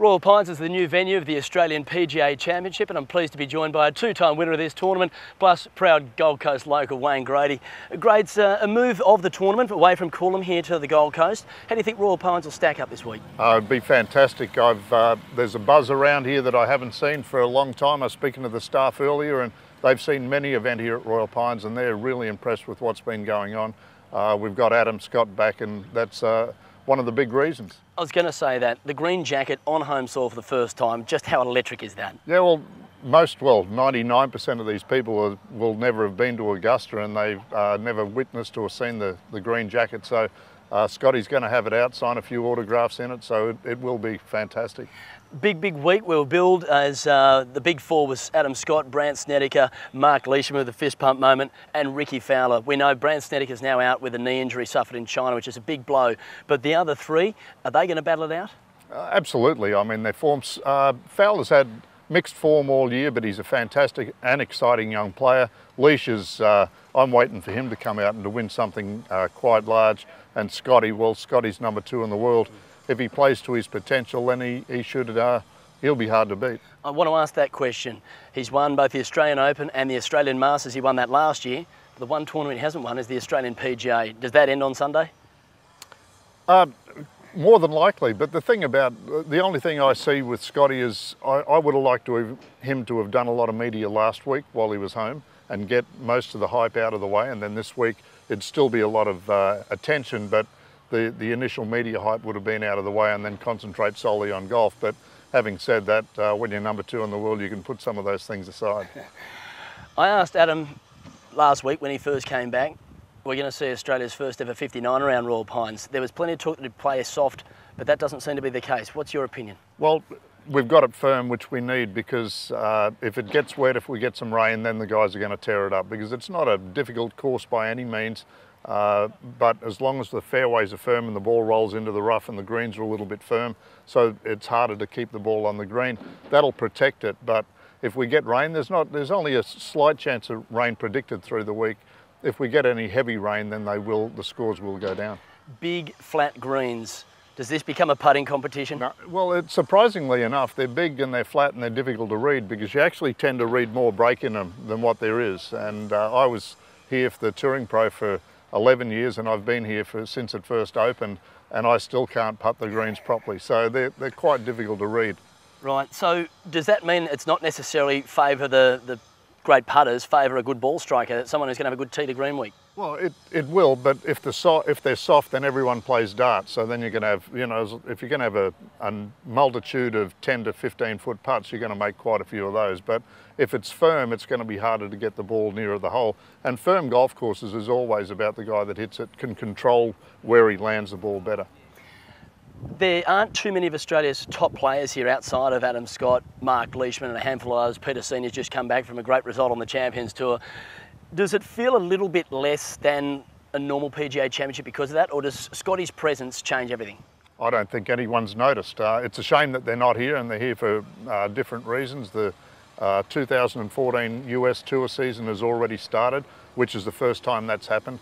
Royal Pines is the new venue of the Australian PGA Championship and I'm pleased to be joined by a two-time winner of this tournament plus proud Gold Coast local Wayne Grady. Grade's uh, a move of the tournament away from Coolum here to the Gold Coast. How do you think Royal Pines will stack up this week? Uh, it'd be fantastic. I've, uh, there's a buzz around here that I haven't seen for a long time. I was speaking to the staff earlier and they've seen many event here at Royal Pines and they're really impressed with what's been going on. Uh, we've got Adam Scott back and that's uh, one of the big reasons. I was going to say that the green jacket on home soil for the first time. Just how electric is that? Yeah, well, most well, 99% of these people are, will never have been to Augusta and they've uh, never witnessed or seen the, the green jacket. So uh, Scotty's going to have it out, sign a few autographs in it, so it, it will be fantastic big, big week we'll build as uh, the big four was Adam Scott, Brandt Snedeker, Mark Leishman with the fist pump moment, and Rickie Fowler. We know Brandt Snedeker is now out with a knee injury suffered in China, which is a big blow. But the other three, are they going to battle it out? Uh, absolutely. I mean, their forms. Uh, Fowler's had mixed form all year, but he's a fantastic and exciting young player. Leash is, uh, I'm waiting for him to come out and to win something uh, quite large. And Scotty, well, Scotty's number two in the world if he plays to his potential, then he, he should, uh, he'll be hard to beat. I want to ask that question. He's won both the Australian Open and the Australian Masters. He won that last year. The one tournament he hasn't won is the Australian PGA. Does that end on Sunday? More than likely, but the thing about, the only thing I see with Scotty is I, I would have liked to have, him to have done a lot of media last week while he was home and get most of the hype out of the way and then this week it'd still be a lot of uh, attention, but the, the initial media hype would have been out of the way and then concentrate solely on golf. But having said that, uh, when you're number two in the world, you can put some of those things aside. I asked Adam last week when he first came back, we're going to see Australia's first ever 59 around Royal Pines. There was plenty of talk he'd play soft, but that doesn't seem to be the case. What's your opinion? Well, we've got it firm, which we need, because uh, if it gets wet, if we get some rain, then the guys are going to tear it up, because it's not a difficult course by any means. Uh, but as long as the fairways are firm and the ball rolls into the rough and the greens are a little bit firm, so it's harder to keep the ball on the green, that'll protect it. But if we get rain, there's not there's only a slight chance of rain predicted through the week. If we get any heavy rain, then they will the scores will go down. Big flat greens. Does this become a putting competition? No, well, it, surprisingly enough, they're big and they're flat and they're difficult to read because you actually tend to read more break in them than what there is. And uh, I was here for the Touring Pro for 11 years and I've been here for, since it first opened and I still can't putt the greens properly. So they're, they're quite difficult to read. Right, so does that mean it's not necessarily favour the, the great putters, favour a good ball striker, someone who's going to have a good tee to green week? Well, it, it will, but if, the so, if they're soft, then everyone plays darts. So then you're going to have, you know, if you're going to have a, a multitude of 10 to 15 foot putts, you're going to make quite a few of those. But if it's firm, it's going to be harder to get the ball nearer the hole. And firm golf courses is always about the guy that hits it, can control where he lands the ball better. There aren't too many of Australia's top players here outside of Adam Scott, Mark Leishman and a handful of others. Peter Senior's just come back from a great result on the Champions Tour. Does it feel a little bit less than a normal PGA Championship because of that, or does Scotty's presence change everything? I don't think anyone's noticed. Uh, it's a shame that they're not here, and they're here for uh, different reasons. The uh, 2014 US Tour season has already started, which is the first time that's happened.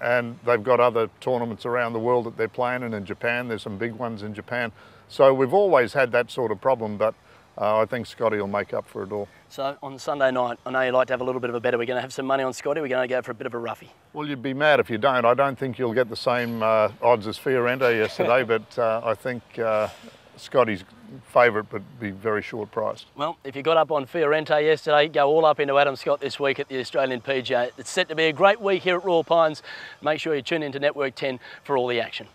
And they've got other tournaments around the world that they're playing and In Japan, there's some big ones in Japan. So we've always had that sort of problem, but uh, I think Scotty will make up for it all. So on Sunday night, I know you like to have a little bit of a better. We're going to have some money on Scotty. We're going to go for a bit of a roughie. Well, you'd be mad if you don't. I don't think you'll get the same uh, odds as Fiorente yesterday, but uh, I think uh, Scotty's favourite, but be very short priced. Well, if you got up on Fiorente yesterday, go all up into Adam Scott this week at the Australian PGA. It's set to be a great week here at Royal Pines. Make sure you tune into Network 10 for all the action.